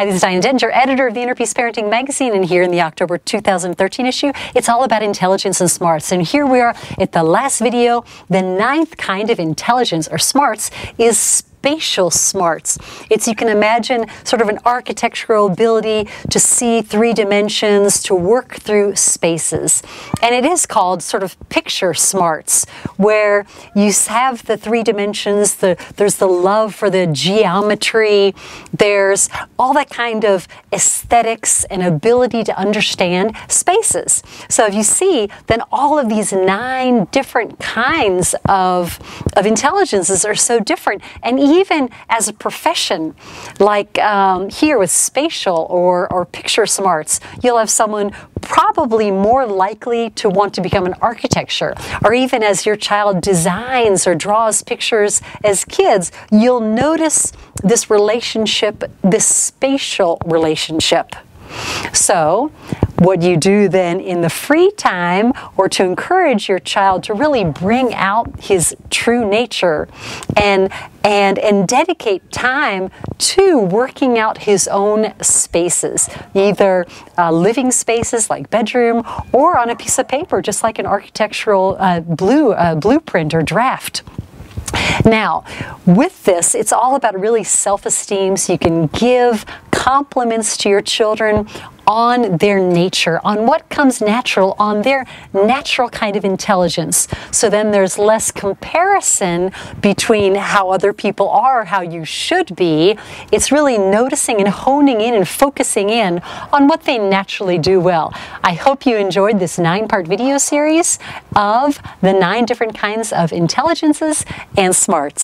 Hi, this is Diana Dentinger, editor of the Inner Peace Parenting Magazine, and here in the October 2013 issue, it's all about intelligence and smarts. And here we are at the last video. The ninth kind of intelligence, or smarts, is spatial smarts. It's, you can imagine, sort of an architectural ability to see three dimensions, to work through spaces. And it is called sort of picture smarts, where you have the three dimensions, the, there's the love for the geometry, there's all that kind of aesthetics and ability to understand spaces. So if you see, then all of these nine different kinds of, of intelligences are so different. And even as a profession, like um, here with spatial or, or picture smarts, you'll have someone probably more likely to want to become an architecture. Or even as your child designs or draws pictures as kids, you'll notice this relationship, this spatial relationship. So, what you do then in the free time or to encourage your child to really bring out his true nature and and and dedicate time to working out his own spaces either uh, living spaces like bedroom or on a piece of paper just like an architectural uh, blue uh, blueprint or draft. Now, with this, it's all about really self esteem so you can give compliments to your children on their nature, on what comes natural, on their natural kind of intelligence. So then there's less comparison between how other people are, how you should be. It's really noticing and honing in and focusing in on what they naturally do well. I hope you enjoyed this nine part video series of the nine different kinds of intelligences and smarts.